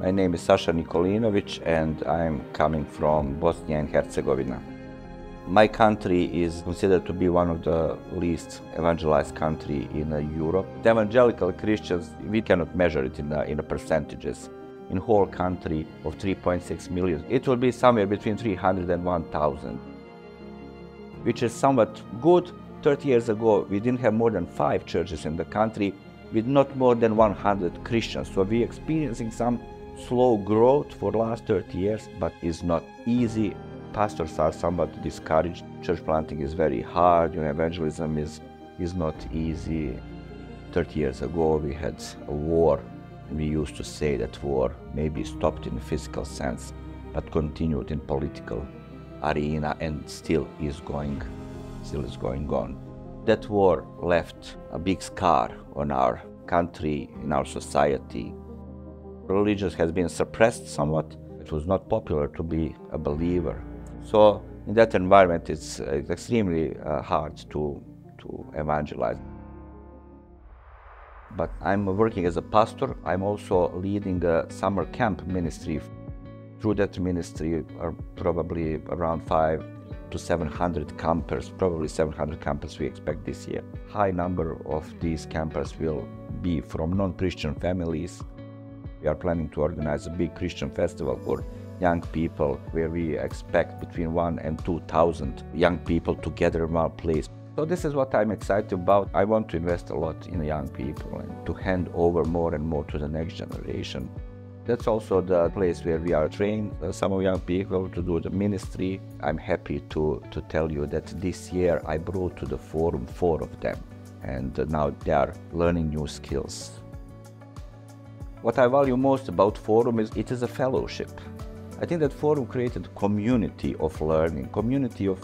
My name is Sasa Nikolinovic and I'm coming from Bosnia and Herzegovina. My country is considered to be one of the least evangelized country in Europe. The evangelical Christians, we cannot measure it in, uh, in percentages. In whole country of 3.6 million, it will be somewhere between 300 and 1,000, which is somewhat good. 30 years ago, we didn't have more than five churches in the country with not more than 100 Christians. So we're experiencing some slow growth for last 30 years, but it's not easy. Pastors are somewhat discouraged. Church planting is very hard. You know, evangelism is is not easy. 30 years ago, we had a war. We used to say that war maybe stopped in physical sense, but continued in political arena and still is going, still is going on. That war left a big scar on our country, in our society. Religion has been suppressed somewhat. It was not popular to be a believer. So in that environment, it's, uh, it's extremely uh, hard to, to evangelize. But I'm working as a pastor. I'm also leading a summer camp ministry. Through that ministry are probably around five to 700 campers, probably 700 campers we expect this year. High number of these campers will be from non-Christian families. We are planning to organize a big Christian festival for young people where we expect between one and 2,000 young people together in one place. So this is what I'm excited about. I want to invest a lot in young people and to hand over more and more to the next generation. That's also the place where we are trained uh, some of young people to do the ministry. I'm happy to, to tell you that this year I brought to the forum four of them and uh, now they are learning new skills. What I value most about forum is it is a fellowship. I think that forum created community of learning, community of,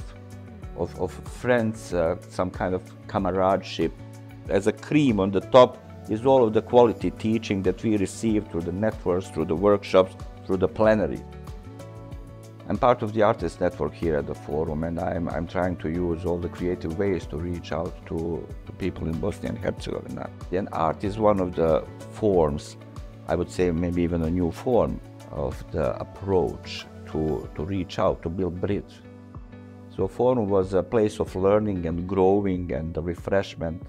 of, of friends, uh, some kind of comradeship. As a cream on the top is all of the quality teaching that we receive through the networks, through the workshops, through the plenary. I'm part of the artist network here at the forum and I'm, I'm trying to use all the creative ways to reach out to, to people in Bosnia and Herzegovina. And art is one of the forms, I would say maybe even a new form of the approach to, to reach out, to build bridge. So Forum was a place of learning and growing and refreshment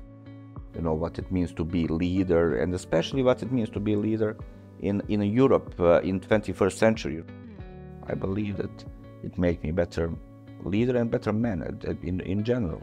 you know what it means to be leader and especially what it means to be a leader in, in Europe uh, in 21st century. I believe that it made me better leader and better man in, in general.